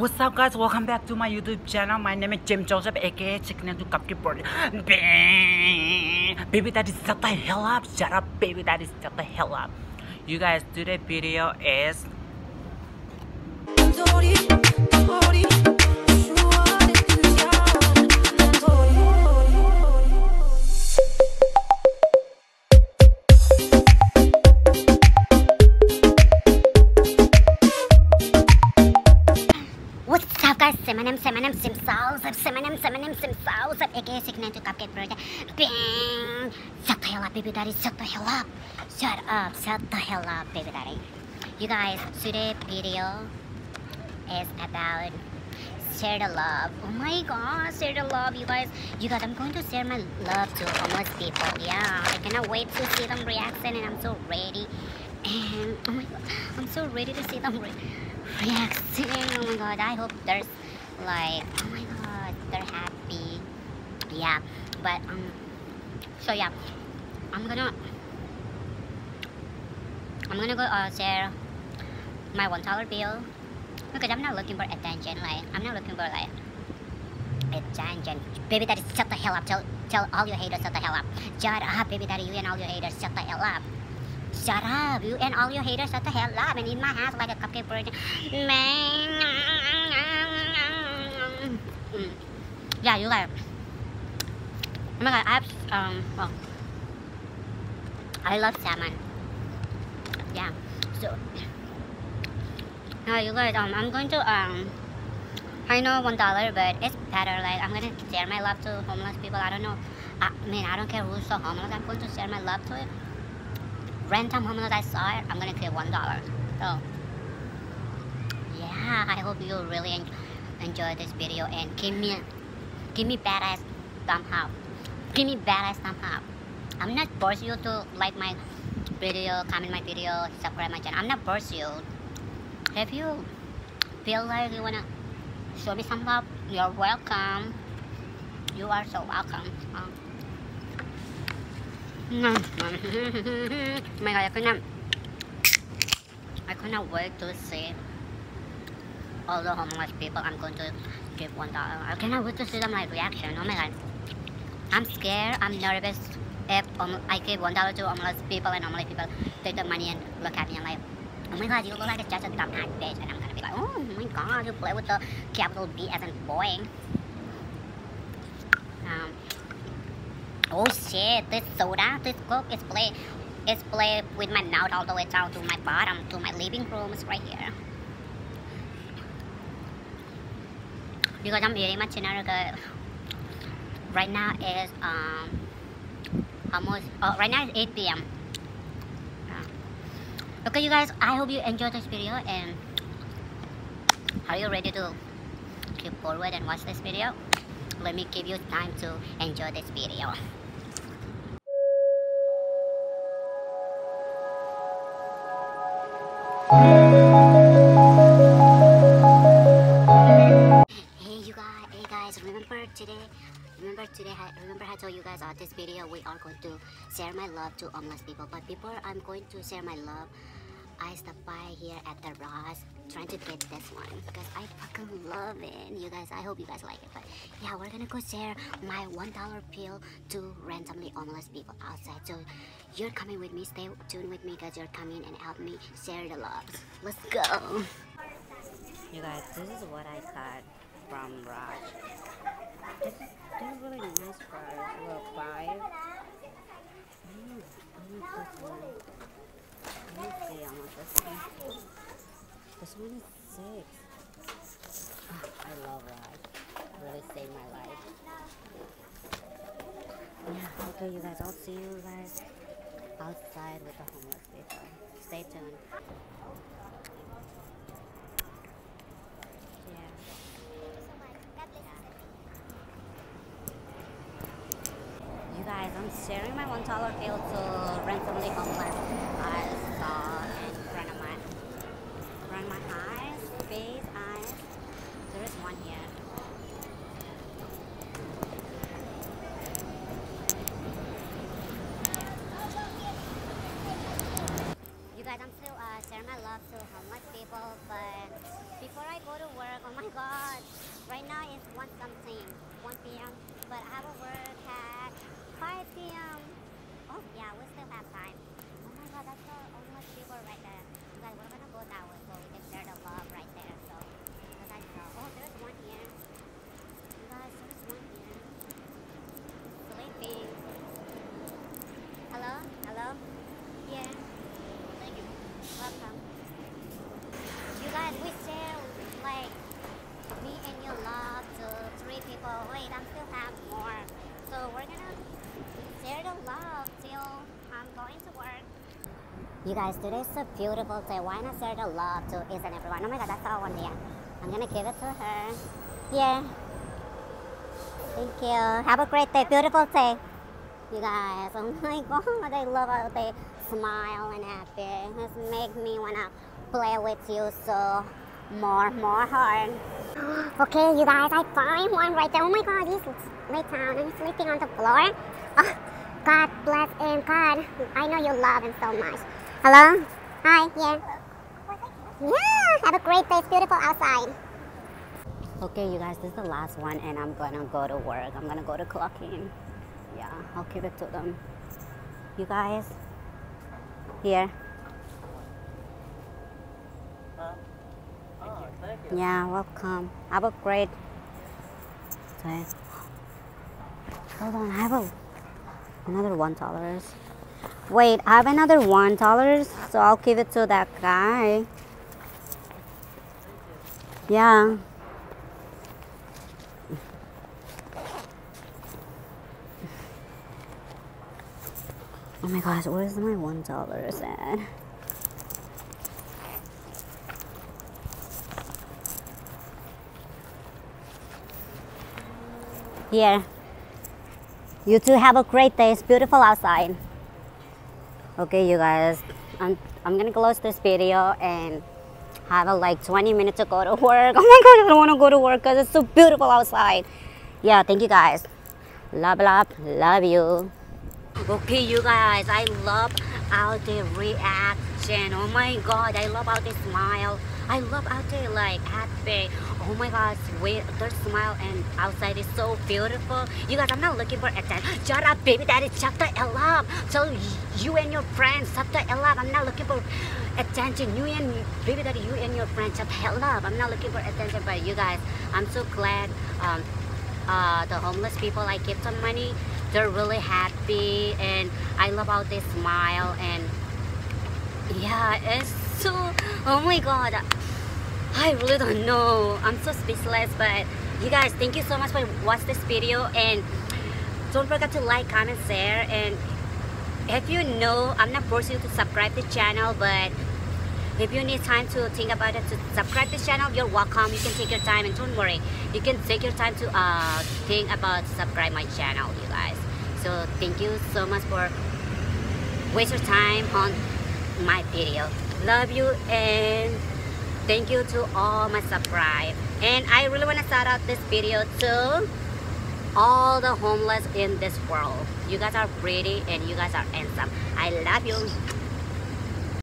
What's up guys? Welcome back to my YouTube channel. My name is Jim Joseph aka Chicken to Cupcake Bird. Baby daddy shut the hell up. Shut up baby daddy shut the hell up. You guys today's video is Semanem Simsals Semanem Semanem Simsals aka Signature to Cupcake Project Bing! Shut the hell up baby daddy Shut the hell up. Shut up Shut the hell up baby daddy. You guys today video is about share the love. Oh my god share the love you guys. You guys I'm going to share my love to homeless people. Yeah I cannot wait to see them reaction and I'm so ready. And oh my god I'm so ready to see them re- reacting oh my god I hope there's like oh my god they're happy. Yeah but um so yeah I'm gonna I'm gonna go uh, share my one dollar bill because I'm not looking for attention like I'm not looking for like attention baby daddy shut the hell up. Tell tell all your haters shut the hell up. Shut up baby daddy you and all your haters shut the hell up. Shut up, you and all your haters shut the hell up. And in my house like a cupcake bird. Man. Mm. Yeah, you like. Oh my god, I have, um, well, I love salmon. Yeah, so. Uh, you guys, um, I'm going to, um, I know one dollar, but it's better. Like, I'm gonna share my love to homeless people. I don't know. I mean, I don't care who's so homeless. I'm going to share my love to it random homeless I saw it, I'm gonna give one dollar. So yeah, I hope you really en- enjoy this video and give me give me badass thumb up. Give me badass thumb up. I'm not force you to like my video, comment my video, subscribe my channel. I'm not force you. If you feel like you wanna show me some love, you're welcome. You are so welcome. Um, oh my god, I cannot I cannot wait to see all the homeless people I'm going to give one dollar. I cannot wait to see them like reaction. Oh my god. I'm scared, I'm nervous if um, I give one dollar to homeless people and homeless people take the money and look at me and like, oh my god, you look like a just a dumb ass bitch and I'm gonna be like, oh my god, you play with the capital B as in boy. Um, Oh shit, this soda, this coke is play is play with my mouth all the way down to my bottom, to my living room is right here. Because I'm eating my dinner good. Right now is um almost oh right now is 8 p.m. Okay you guys, I hope you enjoyed this video and are you ready to keep forward and watch this video? Let me give you time to enjoy this video. Today, remember today, I remember I told you guys uh, this video we are going to share my love to homeless people. But before I'm going to share my love, I stopped by here at the Ross trying to get this one because I fucking love it. You guys, I hope you guys like it. But yeah, we're gonna go share my one dollar pill to randomly homeless people outside. So you're coming with me. Stay tuned with me because you're coming and help me share the love. Let's go. You guys, this is what I got from Raj. This is, this is really nice price. Well, five. Mm, mm, this one. Let me see how much this one. This one is six. Ah, I love Raj. Really saved my life. Yeah, okay, you guys. I'll see you guys outside with the homeless people. Stay tuned. Yeah. You guys, I'm sharing my one dollar bill to randomly homeless. I saw in front of my of my eyes, face, eyes. There is one here. You guys, I'm still uh, sharing my love to homeless people, but before I go to work. Oh my god. Right now it's 1 something, 1 p.m. But I will work at 5 p.m. Oh yeah, we still have time. Oh my god, that's the homeless people right there. You guys, we're gonna go that way so we can share the love right there. So, you guys know. Oh, there's one here. You guys, there's one here. Sleeping. Hello? Hello? Yeah. Thank you. Welcome. You guys, we share like me and your love to three people. Wait, I'm still have more. So we're gonna share the love till I'm going to work. You guys, today's a beautiful day. Why not share the love to each and everyone? Oh my god, that's all one there. I'm gonna give it to her. Yeah. Thank you. Have a great day. Beautiful day. You guys, oh my god, I love how they smile and happy. This make me wanna play with you so more, more hard. Okay, you guys, I find one right there. Oh my god, he's lay down he's sleeping on the floor. Oh, God bless him. God, I know you love him so much. Hello? Hi, yeah. Yeah, have a great day. It's beautiful outside. Okay, you guys, this is the last one, and I'm gonna go to work. I'm gonna go to clock in. Yeah, I'll give it to them. You guys, here. Oh, thank you. Yeah, welcome. Have a great day. Hold on, I have a, another one dollars. Wait, I have another one dollars, so I'll give it to that guy. Yeah. Oh my gosh, where's my one dollars at? Here. You two have a great day. It's beautiful outside. Okay, you guys. I'm, I'm gonna close this video and have a, like 20 minutes to go to work. Oh my god, I don't want to go to work because it's so beautiful outside. Yeah, thank you guys. Love, love, love you. Okay, you guys, I love how they reaction. Oh my god, I love how they smile. I love how they like happy. Oh my gosh, wait, their smile and outside is so beautiful. You guys, I'm not looking for attention. Shut up, baby daddy, shut the. So you and your friends, shut the. I'm not looking for attention. You and baby daddy, you and your friends, shut the. I'm not looking for attention, but you guys, I'm so glad. Um, uh, the homeless people I give some money they're really happy and I love how they smile and yeah it's oh my god. I really don't know. I'm so speechless but you guys thank you so much for watching this video. And don't forget to like comment share. And if you know I'm not forcing you to subscribe the channel but if you need time to think about it to subscribe this channel you're welcome. You can take your time and don't worry. You can take your time to uh, think about subscribe my channel you guys. So thank you so much for waste your time on my video love you and thank you to all my subscribe. And I really want to shout out this video to all the homeless in this world. You guys are pretty and you guys are handsome. I love you